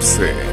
Eclipse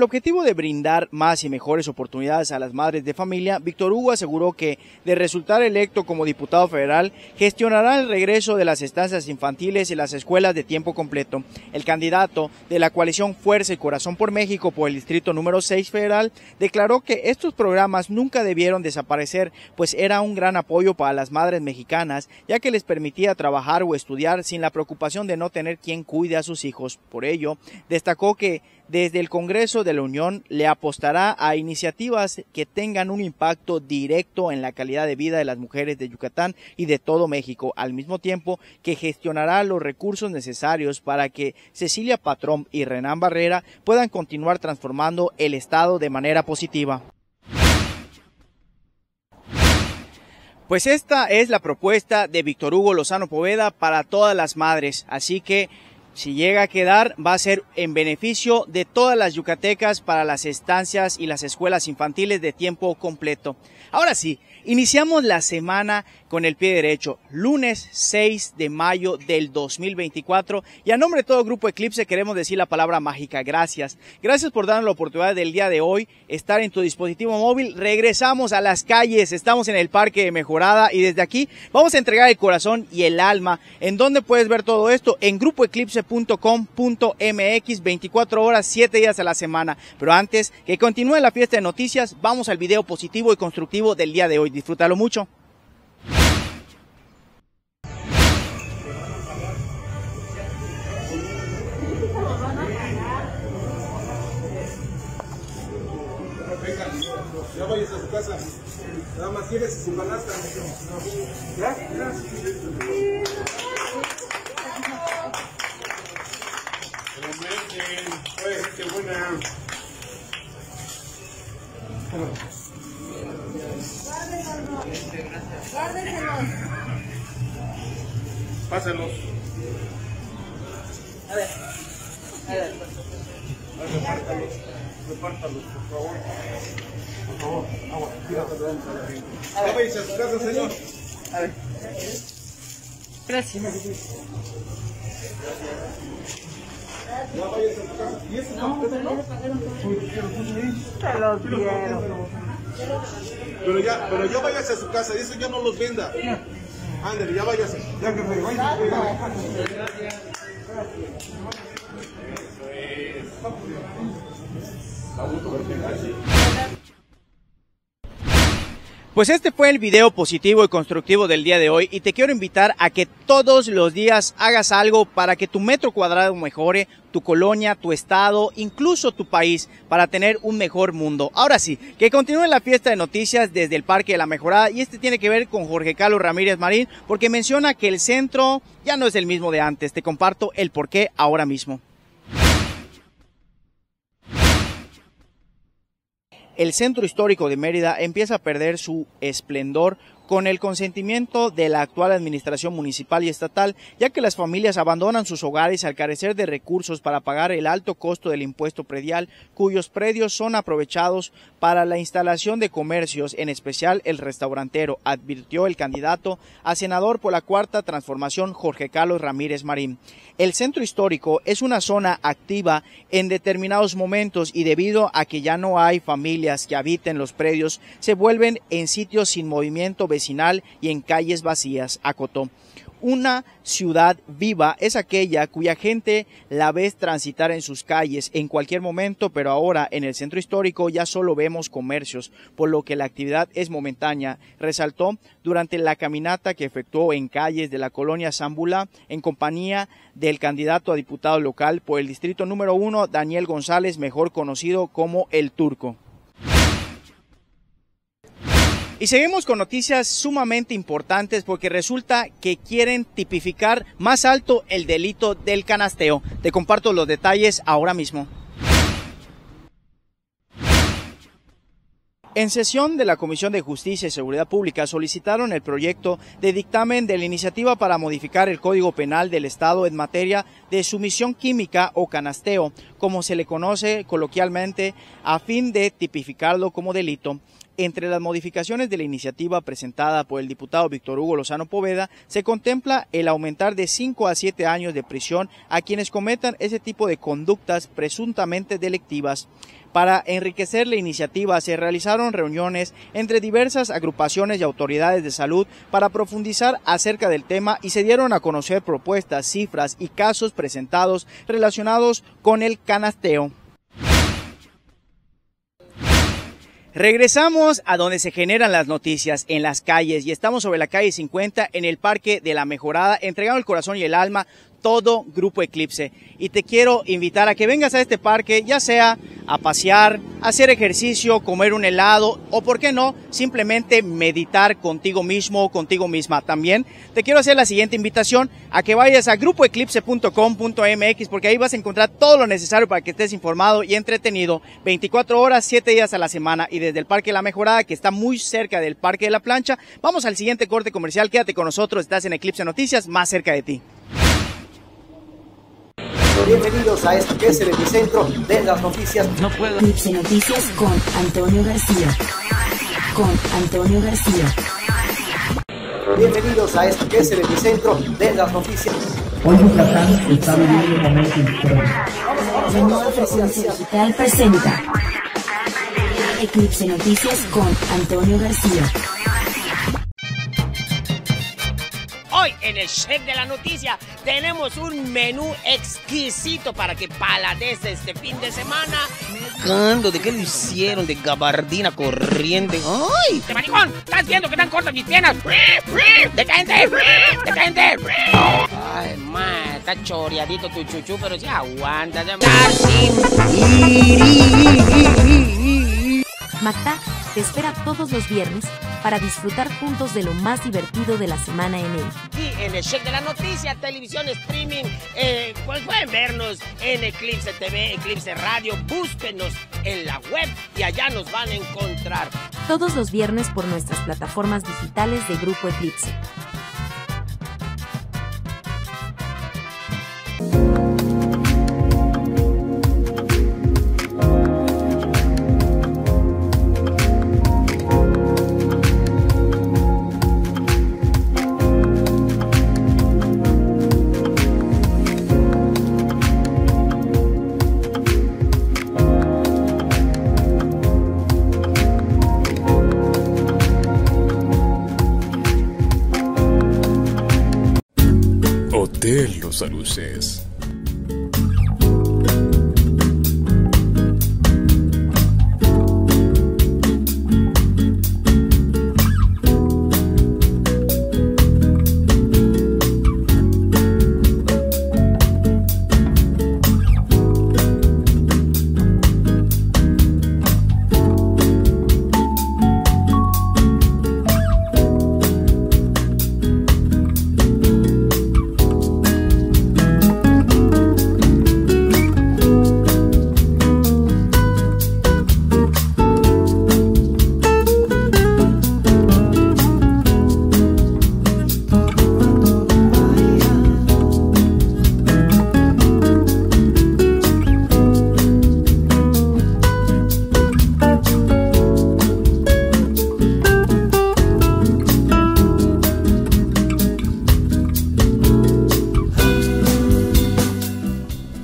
el objetivo de brindar más y mejores oportunidades a las madres de familia, Víctor Hugo aseguró que, de resultar electo como diputado federal, gestionará el regreso de las estancias infantiles y las escuelas de tiempo completo. El candidato de la coalición Fuerza y Corazón por México por el distrito número 6 federal declaró que estos programas nunca debieron desaparecer, pues era un gran apoyo para las madres mexicanas, ya que les permitía trabajar o estudiar sin la preocupación de no tener quien cuide a sus hijos. Por ello, destacó que desde el Congreso de la Unión le apostará a iniciativas que tengan un impacto directo en la calidad de vida de las mujeres de Yucatán y de todo México, al mismo tiempo que gestionará los recursos necesarios para que Cecilia Patrón y Renán Barrera puedan continuar transformando el Estado de manera positiva. Pues esta es la propuesta de Víctor Hugo Lozano Poveda para todas las madres, así que si llega a quedar, va a ser en beneficio de todas las yucatecas para las estancias y las escuelas infantiles de tiempo completo. Ahora sí, iniciamos la semana con el pie derecho, lunes 6 de mayo del 2024. Y a nombre de todo Grupo Eclipse queremos decir la palabra mágica, gracias. Gracias por darnos la oportunidad del día de hoy estar en tu dispositivo móvil. Regresamos a las calles, estamos en el Parque de Mejorada y desde aquí vamos a entregar el corazón y el alma. ¿En dónde puedes ver todo esto? En grupoeclipse.com.mx, 24 horas, 7 días a la semana. Pero antes que continúe la fiesta de noticias, vamos al video positivo y constructivo del día de hoy. Disfrútalo mucho. Ya vayas a su casa. Nada más tienes su canasta. ¿Ya? ¿Ya? Pues, qué buena. Pásalos. A ver. A ver. Repártalos. Repártalos, por favor. Por favor, agua. Tírate Ya vayas a su casa, señor. A ver. Gracias. Ya vayas a su casa. ¿Y eso No, pero no. Pero ya, pero ya váyase a su casa, y eso ya no los venda. Ándale, ya váyase. Ya que se vaya. Pues este fue el video positivo y constructivo del día de hoy y te quiero invitar a que todos los días hagas algo para que tu metro cuadrado mejore, tu colonia, tu estado, incluso tu país, para tener un mejor mundo. Ahora sí, que continúe la fiesta de noticias desde el Parque de la Mejorada y este tiene que ver con Jorge Carlos Ramírez Marín porque menciona que el centro ya no es el mismo de antes. Te comparto el por qué ahora mismo. El centro histórico de Mérida empieza a perder su esplendor con el consentimiento de la actual administración municipal y estatal, ya que las familias abandonan sus hogares al carecer de recursos para pagar el alto costo del impuesto predial, cuyos predios son aprovechados para la instalación de comercios, en especial el restaurantero, advirtió el candidato a senador por la cuarta transformación Jorge Carlos Ramírez Marín. El centro histórico es una zona activa en determinados momentos y debido a que ya no hay familias que habiten los predios, se vuelven en sitios sin movimiento vecinal y en calles vacías, acotó. Una ciudad viva es aquella cuya gente la ves transitar en sus calles en cualquier momento, pero ahora en el centro histórico ya solo vemos comercios, por lo que la actividad es momentánea, resaltó durante la caminata que efectuó en calles de la colonia Zambula en compañía del candidato a diputado local por el distrito número uno, Daniel González, mejor conocido como El Turco. Y seguimos con noticias sumamente importantes porque resulta que quieren tipificar más alto el delito del canasteo. Te comparto los detalles ahora mismo. En sesión de la Comisión de Justicia y Seguridad Pública solicitaron el proyecto de dictamen de la iniciativa para modificar el Código Penal del Estado en materia de sumisión química o canasteo, como se le conoce coloquialmente, a fin de tipificarlo como delito. Entre las modificaciones de la iniciativa presentada por el diputado Víctor Hugo Lozano Poveda se contempla el aumentar de 5 a 7 años de prisión a quienes cometan ese tipo de conductas presuntamente delictivas. Para enriquecer la iniciativa se realizaron reuniones entre diversas agrupaciones y autoridades de salud para profundizar acerca del tema y se dieron a conocer propuestas, cifras y casos presentados relacionados con el canasteo. Regresamos a donde se generan las noticias, en las calles, y estamos sobre la calle 50 en el Parque de la Mejorada, entregando el corazón y el alma todo Grupo Eclipse. Y te quiero invitar a que vengas a este parque, ya sea a pasear, hacer ejercicio, comer un helado o, por qué no, simplemente meditar contigo mismo o contigo misma. También te quiero hacer la siguiente invitación a que vayas a grupoeclipse.com.mx porque ahí vas a encontrar todo lo necesario para que estés informado y entretenido 24 horas, 7 días a la semana y desde el Parque La Mejorada que está muy cerca del Parque de la Plancha. Vamos al siguiente corte comercial, quédate con nosotros, estás en Eclipse Noticias, más cerca de ti. Bienvenidos a esto que es el epicentro de las noticias. No puedo. Eclipse Noticias con Antonio García. Con Antonio García. Bienvenidos a esto que es el epicentro de las noticias. Hoy Yucatán está viviendo un momento histórico. La nueva presidencia digital presenta Eclipse Noticias con Antonio García. Hoy en el Chef de la Noticia tenemos un menú exquisito para que paladees este fin de semana. Cando, ¿de qué lo hicieron? De gabardina corriente. ¡Ay! ¡De maricón! ¿Estás viendo que están cortas mis piernas? ¡Detente! ¡Detente! Ay, ma, está choreadito tu chuchu, pero sí aguanta. ya. Macta te espera todos los viernes para disfrutar juntos de lo más divertido de la semana en él. Aquí en el Check de la Noticia, televisión, streaming, eh, pues pueden vernos en Eclipse TV, Eclipse Radio, búsquenos en la web y allá nos van a encontrar. Todos los viernes por nuestras plataformas digitales de Grupo Eclipse.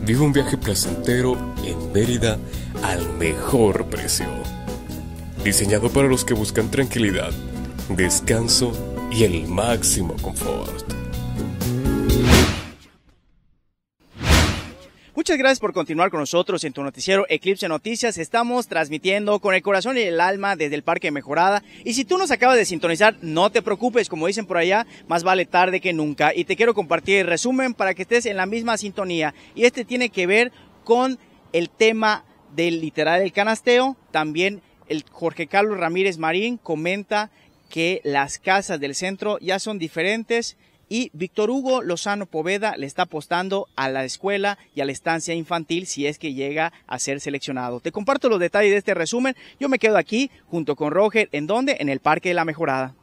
Vive un viaje placentero en Mérida al mejor precio. Diseñado para los que buscan tranquilidad, descanso y el máximo confort. Muchas gracias por continuar con nosotros en tu noticiero Eclipse Noticias. Estamos transmitiendo con el corazón y el alma desde el Parque Mejorada. Y si tú nos acabas de sintonizar, no te preocupes, como dicen por allá, más vale tarde que nunca. Y te quiero compartir el resumen para que estés en la misma sintonía. Y este tiene que ver con el tema del literal el canasteo. También el Jorge Carlos Ramírez Marín comenta que las casas del centro ya son diferentes y Víctor Hugo Lozano Poveda le está apostando a la escuela y a la estancia infantil si es que llega a ser seleccionado. Te comparto los detalles de este resumen. Yo me quedo aquí junto con Roger. ¿En dónde? En el Parque de la Mejorada.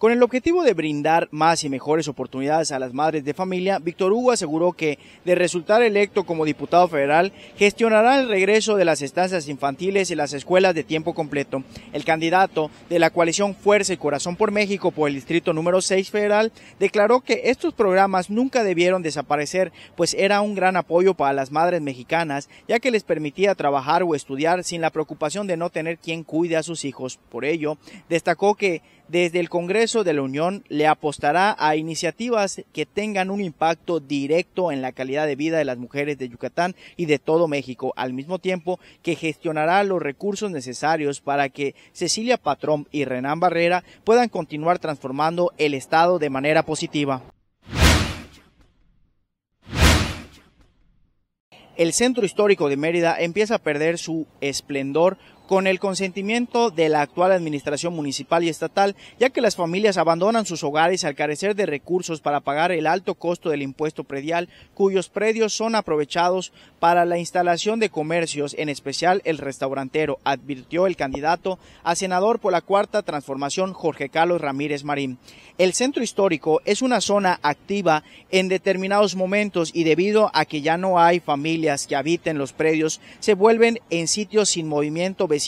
Con el objetivo de brindar más y mejores oportunidades a las madres de familia, Víctor Hugo aseguró que, de resultar electo como diputado federal, gestionará el regreso de las estancias infantiles y las escuelas de tiempo completo. El candidato de la coalición Fuerza y Corazón por México por el distrito número 6 federal declaró que estos programas nunca debieron desaparecer, pues era un gran apoyo para las madres mexicanas, ya que les permitía trabajar o estudiar sin la preocupación de no tener quien cuide a sus hijos. Por ello, destacó que desde el Congreso de la Unión le apostará a iniciativas que tengan un impacto directo en la calidad de vida de las mujeres de Yucatán y de todo México, al mismo tiempo que gestionará los recursos necesarios para que Cecilia Patrón y Renán Barrera puedan continuar transformando el Estado de manera positiva. El centro histórico de Mérida empieza a perder su esplendor con el consentimiento de la actual administración municipal y estatal, ya que las familias abandonan sus hogares al carecer de recursos para pagar el alto costo del impuesto predial, cuyos predios son aprovechados para la instalación de comercios, en especial el restaurantero, advirtió el candidato a senador por la cuarta transformación Jorge Carlos Ramírez Marín. El centro histórico es una zona activa en determinados momentos y debido a que ya no hay familias que habiten los predios, se vuelven en sitios sin movimiento vecinal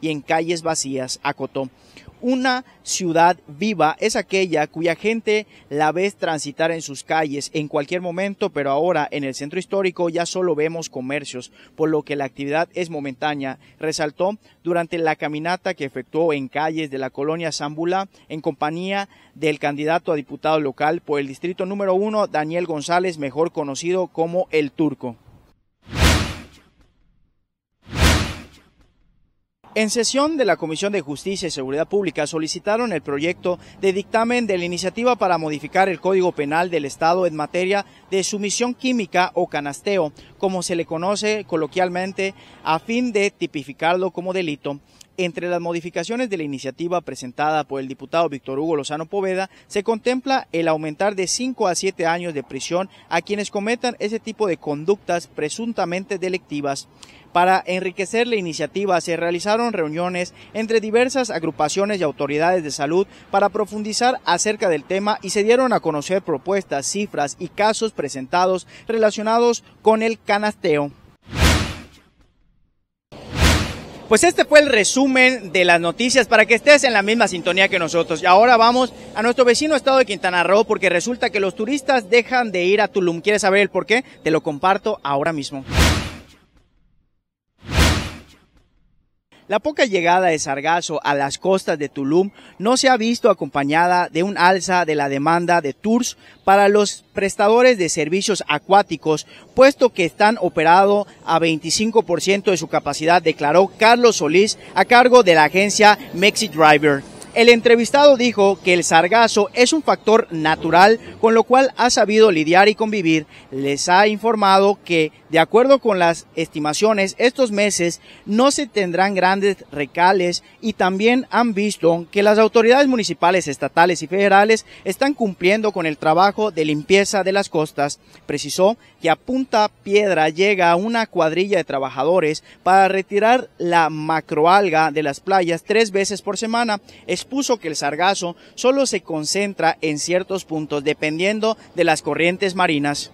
y en calles vacías, acotó. Una ciudad viva es aquella cuya gente la ves transitar en sus calles en cualquier momento, pero ahora en el centro histórico ya solo vemos comercios, por lo que la actividad es momentánea, resaltó durante la caminata que efectuó en calles de la colonia Zambula en compañía del candidato a diputado local por el distrito número uno, Daniel González, mejor conocido como El Turco. En sesión de la Comisión de Justicia y Seguridad Pública solicitaron el proyecto de dictamen de la iniciativa para modificar el Código Penal del Estado en materia de sumisión química o canasteo, como se le conoce coloquialmente, a fin de tipificarlo como delito. Entre las modificaciones de la iniciativa presentada por el diputado Víctor Hugo Lozano Poveda se contempla el aumentar de 5 a 7 años de prisión a quienes cometan ese tipo de conductas presuntamente delictivas. Para enriquecer la iniciativa se realizaron reuniones entre diversas agrupaciones y autoridades de salud para profundizar acerca del tema y se dieron a conocer propuestas, cifras y casos presentados relacionados con el canasteo. Pues este fue el resumen de las noticias para que estés en la misma sintonía que nosotros. Y ahora vamos a nuestro vecino estado de Quintana Roo porque resulta que los turistas dejan de ir a Tulum. ¿Quieres saber el por qué? Te lo comparto ahora mismo. La poca llegada de sargazo a las costas de Tulum no se ha visto acompañada de un alza de la demanda de tours para los prestadores de servicios acuáticos, puesto que están operados a 25% de su capacidad, declaró Carlos Solís a cargo de la agencia Mexi Driver. El entrevistado dijo que el sargazo es un factor natural con lo cual ha sabido lidiar y convivir. Les ha informado que, de acuerdo con las estimaciones, estos meses no se tendrán grandes recales y también han visto que las autoridades municipales, estatales y federales están cumpliendo con el trabajo de limpieza de las costas. Precisó que a Punta Piedra llega una cuadrilla de trabajadores para retirar la macroalga de las playas tres veces por semana expuso que el sargazo solo se concentra en ciertos puntos dependiendo de las corrientes marinas.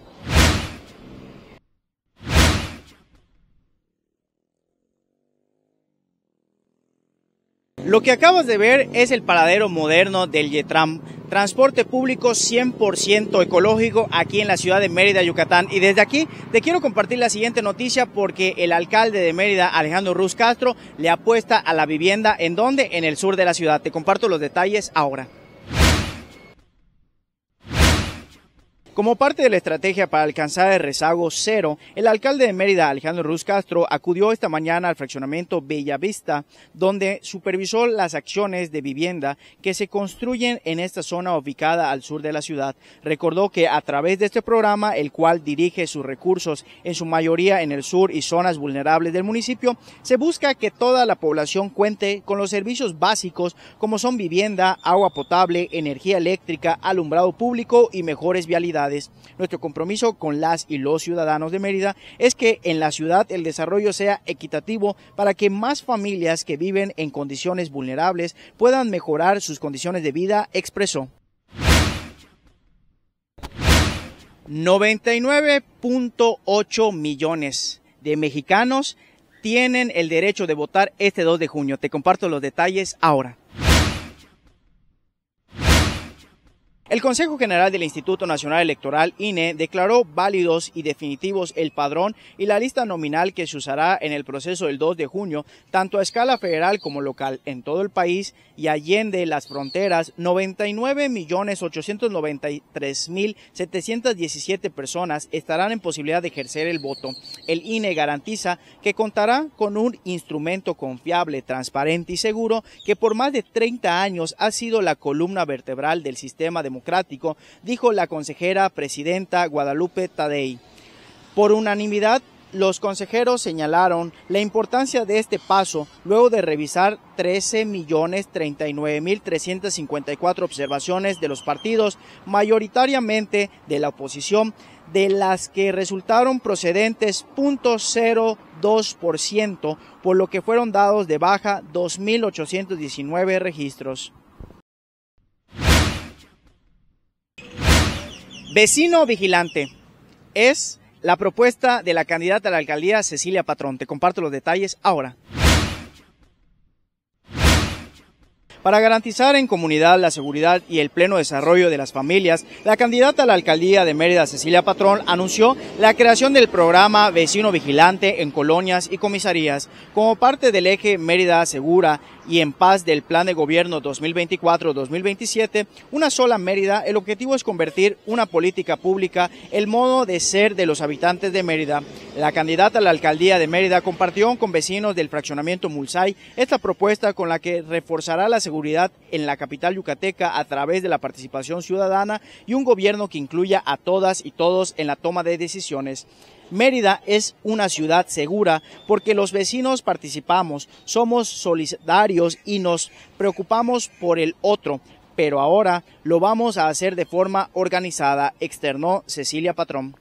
Lo que acabas de ver es el paradero moderno del Yetram, transporte público 100% ecológico aquí en la ciudad de Mérida, Yucatán. Y desde aquí te quiero compartir la siguiente noticia porque el alcalde de Mérida, Alejandro Ruz Castro, le apuesta a la vivienda en donde, en el sur de la ciudad. Te comparto los detalles ahora. Como parte de la estrategia para alcanzar el rezago cero, el alcalde de Mérida, Alejandro Ruz Castro, acudió esta mañana al fraccionamiento Bellavista, donde supervisó las acciones de vivienda que se construyen en esta zona ubicada al sur de la ciudad. Recordó que a través de este programa, el cual dirige sus recursos en su mayoría en el sur y zonas vulnerables del municipio, se busca que toda la población cuente con los servicios básicos como son vivienda, agua potable, energía eléctrica, alumbrado público y mejores vialidades. Nuestro compromiso con las y los ciudadanos de Mérida es que en la ciudad el desarrollo sea equitativo para que más familias que viven en condiciones vulnerables puedan mejorar sus condiciones de vida, expresó. 99.8 millones de mexicanos tienen el derecho de votar este 2 de junio. Te comparto los detalles ahora. El Consejo General del Instituto Nacional Electoral, INE, declaró válidos y definitivos el padrón y la lista nominal que se usará en el proceso del 2 de junio, tanto a escala federal como local en todo el país y allende las fronteras, 99.893.717 personas estarán en posibilidad de ejercer el voto. El INE garantiza que contará con un instrumento confiable, transparente y seguro que por más de 30 años ha sido la columna vertebral del sistema democrático democrático, dijo la consejera presidenta Guadalupe Tadei. Por unanimidad, los consejeros señalaron la importancia de este paso luego de revisar 13.039.354 observaciones de los partidos, mayoritariamente de la oposición, de las que resultaron procedentes 0.02%, por lo que fueron dados de baja 2.819 registros. Vecino vigilante es la propuesta de la candidata a la alcaldía Cecilia Patrón. Te comparto los detalles ahora. Para garantizar en comunidad la seguridad y el pleno desarrollo de las familias, la candidata a la alcaldía de Mérida, Cecilia Patrón, anunció la creación del programa Vecino Vigilante en colonias y comisarías como parte del eje Mérida Segura y en paz del Plan de Gobierno 2024-2027, una sola Mérida, el objetivo es convertir una política pública el modo de ser de los habitantes de Mérida. La candidata a la alcaldía de Mérida compartió con vecinos del fraccionamiento Mulsay esta propuesta con la que reforzará la seguridad en la capital yucateca a través de la participación ciudadana y un gobierno que incluya a todas y todos en la toma de decisiones. Mérida es una ciudad segura porque los vecinos participamos, somos solidarios y nos preocupamos por el otro, pero ahora lo vamos a hacer de forma organizada, externó Cecilia Patrón.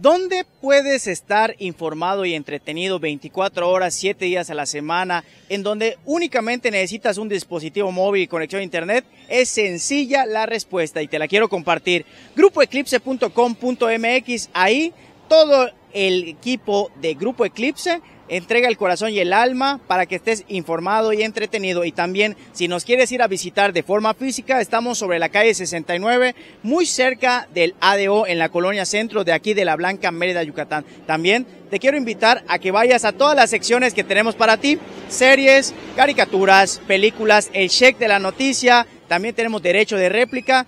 ¿Dónde puedes estar informado y entretenido 24 horas, 7 días a la semana, en donde únicamente necesitas un dispositivo móvil y conexión a internet? Es sencilla la respuesta y te la quiero compartir. Grupoeclipse.com.mx, ahí todo el equipo de Grupo Eclipse entrega el corazón y el alma para que estés informado y entretenido. Y también, si nos quieres ir a visitar de forma física, estamos sobre la calle 69, muy cerca del ADO en la colonia centro de aquí de la Blanca Mérida, Yucatán. También te quiero invitar a que vayas a todas las secciones que tenemos para ti, series, caricaturas, películas, el check de la noticia, también tenemos derecho de réplica,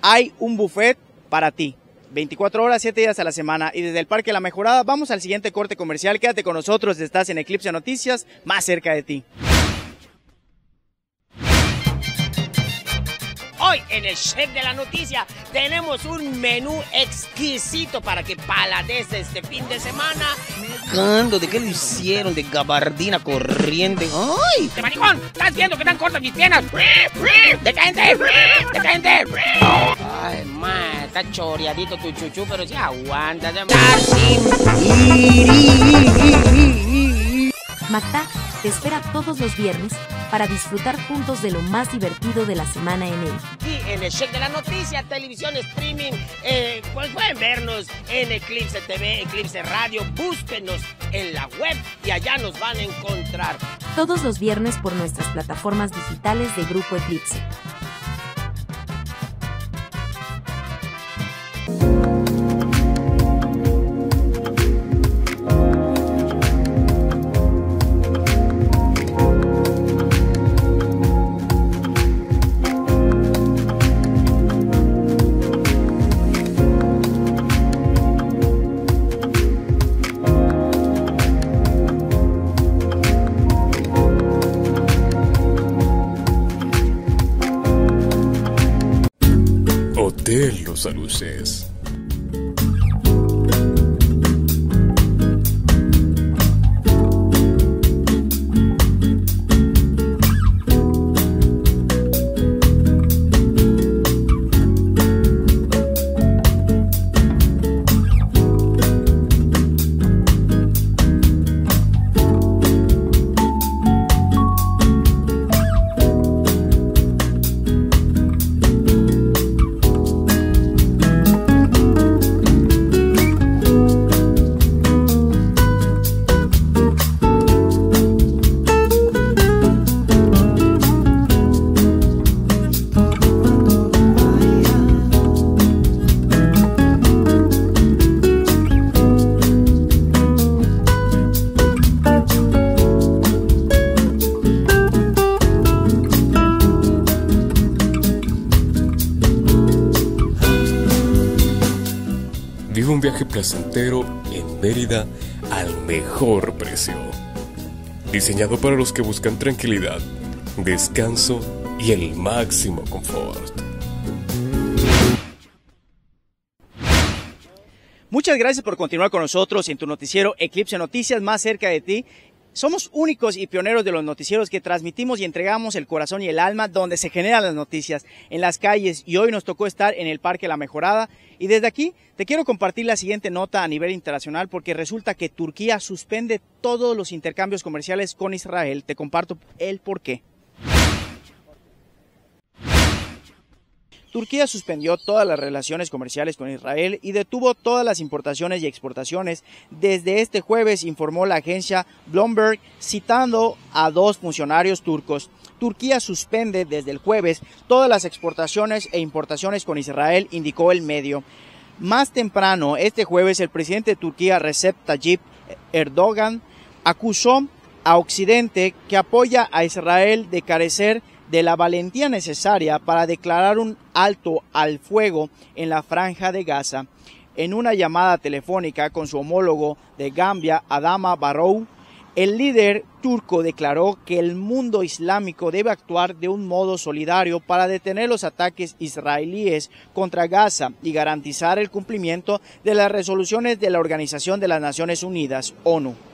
hay un buffet para ti. 24 horas, 7 días a la semana. Y desde el Parque La Mejorada vamos al siguiente corte comercial. Quédate con nosotros, estás en Eclipse Noticias, más cerca de ti. Hoy en el Check de la Noticia tenemos un menú exquisito para que palades este fin de semana. Cando, ¿de qué lo hicieron? De gabardina corriente. ¡Ay! ¡De maricón! ¿Estás viendo que están cortas mis piernas? ¡Decadente! ¡Decadente! Ay, ma, está choreadito tu chuchu, pero sí aguanta. Macta te espera todos los viernes para disfrutar juntos de lo más divertido de la semana en él. Aquí en el Check de la Noticia, televisión, streaming, eh, pues pueden vernos en Eclipse TV, Eclipse Radio, búsquenos en la web y allá nos van a encontrar. Todos los viernes por nuestras plataformas digitales de Grupo Eclipse. Tus placentero en Mérida al mejor precio. Diseñado para los que buscan tranquilidad, descanso y el máximo confort. Muchas gracias por continuar con nosotros en tu noticiero Eclipse Noticias más cerca de ti. Somos únicos y pioneros de los noticieros que transmitimos y entregamos el corazón y el alma donde se generan las noticias, en las calles y hoy nos tocó estar en el Parque La Mejorada y desde aquí te quiero compartir la siguiente nota a nivel internacional porque resulta que Turquía suspende todos los intercambios comerciales con Israel. Te comparto el por Turquía suspendió todas las relaciones comerciales con Israel y detuvo todas las importaciones y exportaciones. Desde este jueves informó la agencia Bloomberg citando a dos funcionarios turcos. Turquía suspende desde el jueves todas las exportaciones e importaciones con Israel, indicó el medio. Más temprano, este jueves, el presidente de Turquía, Recep Tayyip Erdogan, acusó a Occidente que apoya a Israel de carecer de la valentía necesaria para declarar un alto al fuego en la franja de Gaza. En una llamada telefónica con su homólogo de Gambia, Adama Barrow, el líder turco declaró que el mundo islámico debe actuar de un modo solidario para detener los ataques israelíes contra Gaza y garantizar el cumplimiento de las resoluciones de la Organización de las Naciones Unidas, ONU.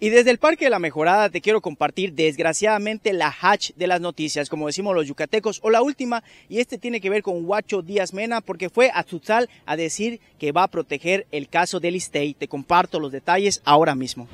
Y desde el Parque de la Mejorada te quiero compartir desgraciadamente la hatch de las noticias, como decimos los yucatecos, o la última, y este tiene que ver con Huacho Díaz Mena, porque fue a Tzutzal a decir que va a proteger el caso del Istey. Te comparto los detalles ahora mismo.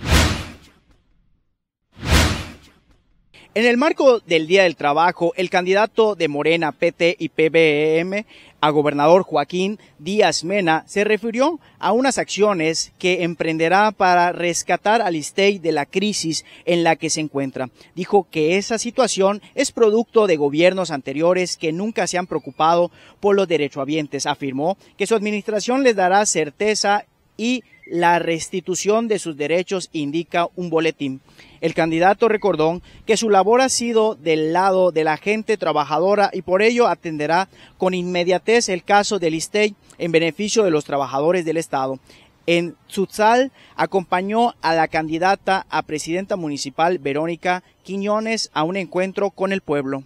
En el marco del Día del Trabajo, el candidato de Morena, PT y PBM a gobernador Joaquín Díaz Mena se refirió a unas acciones que emprenderá para rescatar al ISTEI de la crisis en la que se encuentra. Dijo que esa situación es producto de gobiernos anteriores que nunca se han preocupado por los derechohabientes. Afirmó que su administración les dará certeza y la restitución de sus derechos, indica un boletín. El candidato recordó que su labor ha sido del lado de la gente trabajadora y por ello atenderá con inmediatez el caso del ISTEI en beneficio de los trabajadores del Estado. En Tzutzal acompañó a la candidata a presidenta municipal Verónica Quiñones a un encuentro con el pueblo.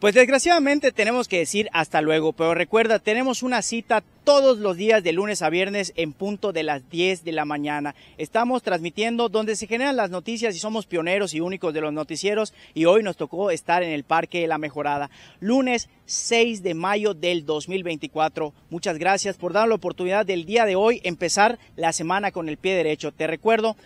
Pues desgraciadamente tenemos que decir hasta luego, pero recuerda, tenemos una cita todos los días de lunes a viernes en punto de las 10 de la mañana. Estamos transmitiendo donde se generan las noticias y somos pioneros y únicos de los noticieros y hoy nos tocó estar en el Parque La Mejorada. Lunes 6 de mayo del 2024. Muchas gracias por dar la oportunidad del día de hoy empezar la semana con el pie derecho. Te recuerdo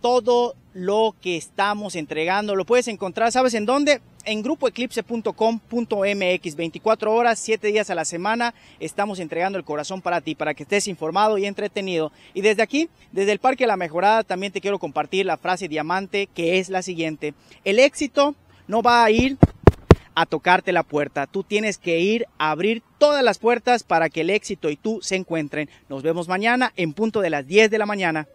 todo lo que estamos entregando. Lo puedes encontrar, ¿sabes en dónde? En grupoeclipse.com.mx, 24 horas, 7 días a la semana, estamos entregando el corazón para ti, para que estés informado y entretenido. Y desde aquí, desde el Parque La Mejorada, también te quiero compartir la frase diamante, que es la siguiente. El éxito no va a ir a tocarte la puerta. Tú tienes que ir a abrir todas las puertas para que el éxito y tú se encuentren. Nos vemos mañana en punto de las 10 de la mañana.